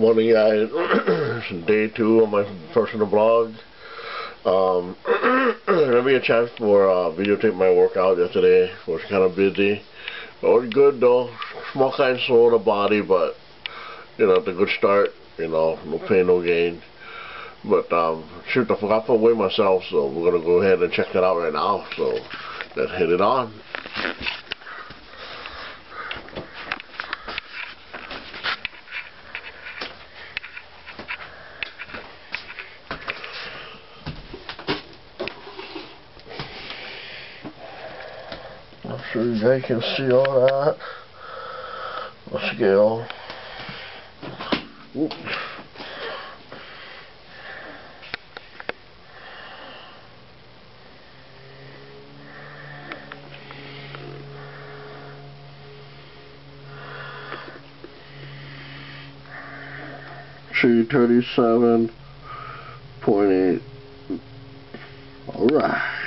Morning guys, day two of my personal blog. Um, gonna be a chance for uh, videotape my workout yesterday. Was kind of busy, but it was good though. Small kind of sore the body, but you know, it's a good start. You know, no pain, no gain. But um, shoot, I forgot to weigh myself, so we're gonna go ahead and check it out right now. So let's hit it on. I'm sure you guys can see all that. The scale. Oops. Seven point eight. Alright.